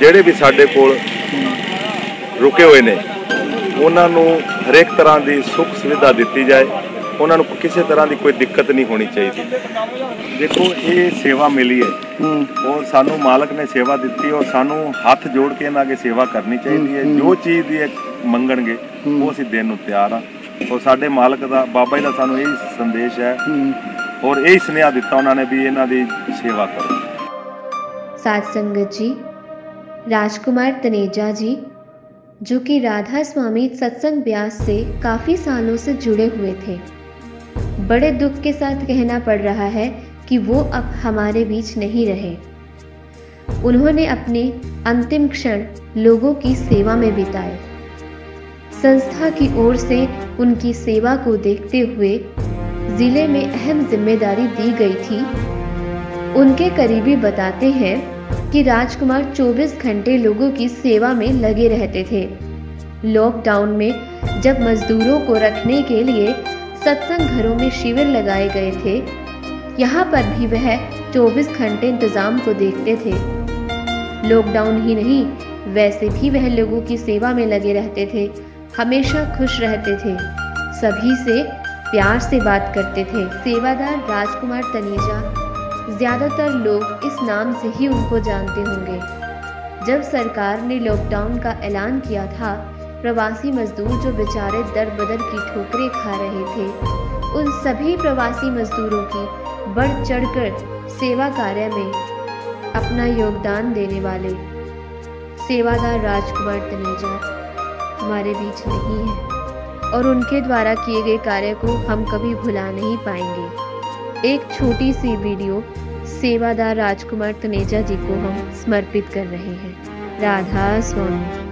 ਜਿਹੜੇ ਵੀ ਸਾਡੇ ਕੋਲ ਰੁਕੇ ਹੋਏ ਨੇ ਉਹਨਾਂ ਨੂੰ ਹਰੇਕ ਤਰ੍ਹਾਂ ਦੀ ਸੁੱਖ ਸੁਵਿਧਾ ਦਿੱਤੀ ਜਾਏ। ਉਹਨਾਂ ਨੂੰ ਕਿਸੇ ਤਰ੍ਹਾਂ ਦੀ ਕੋਈ ਦਿੱਕਤ ਨਹੀਂ ਹੋਣੀ ਚਾਹੀਦੀ। ਦੇਖੋ ਇਹ ਸੇਵਾ ਮਿਲੀ ਹੈ। ਉਹ ਸਾਨੂੰ ਮਾਲਕ ਨੇ ਸੇਵਾ ਦਿੱਤੀ ਔਰ ਸਾਨੂੰ ਹੱਥ ਜੋੜ ਕੇ ਇਹਨਾਂ ਅਗੇ ਸੇਵਾ ਕਰਨੀ ਚਾਹੀਦੀ ਹੈ। ਜੋ ਚੀਜ਼ ਦੀ ਮੰਗਣਗੇ ਉਹ ਅਸੀਂ ਦੇਣ ਨੂੰ ਤਿਆਰ ਆ ਔਰ ਸਾਡੇ ਮਾਲਕ ਦਾ ਬਾਬਾ ਜੀ ਦਾ ਸਾਨੂੰ ਇਹ ਸੰਦੇਸ਼ ਹੈ। ਔਰ ਇਹ ਸੁਨੇਹਾ ਦਿੱਤਾ ਉਹਨਾਂ ਨੇ ਵੀ ਇਹਨਾਂ ਦੀ ਸੇਵਾ ਕਰੋ। ਸਾਧ ਸੰਗਤ ਜੀ राजकुमार तनेजा जी, जो कि राधा स्वामी सत्संग ब्यास से काफ़ी सालों से जुड़े हुए थे। बड़े दुख के साथ कहना पड़ रहा है कि वो अब हमारे बीच नहीं रहे। उन्होंने अपने अंतिम क्षण लोगों की सेवा में बिताए। संस्था की ओर से उनकी सेवा को देखते हुए ज़िले में अहम ज़िम्मेदारी दी गई थी। उनके करीबी बताते हैं कि राजकुमार 24 घंटे लोगों की सेवा में लगे रहते थे। लॉकडाउन में जब मजदूरों को रखने के लिए सत्संग घरों में शिविर लगाए गए थे, यहाँ पर भी वह 24 घंटे इंतज़ाम को देखते थे। लॉकडाउन ही नहीं, वैसे भी वह लोगों की सेवा में लगे रहते थे, हमेशा खुश रहते थे। सभी से प्यार से बात करते थे। सेवादार राजकुमार तनेजा ज़्यादातर लोग इस नाम से ही उनको जानते होंगे। जब सरकार ने लॉकडाउन का ऐलान किया था, प्रवासी मजदूर जो बेचारे दर बदर की ठोकरें खा रहे थे, उन सभी प्रवासी मजदूरों की बढ़ चढ़कर सेवा कार्य में अपना योगदान देने वाले सेवादार राजकुमार तनेजा हमारे बीच नहीं है और उनके द्वारा किए गए कार्य को हम कभी भुला नहीं पाएँगे। एक छोटी सी वीडियो सेवादार राजकुमार तनेजा जी को हम समर्पित कर रहे हैं। राधा स्वामी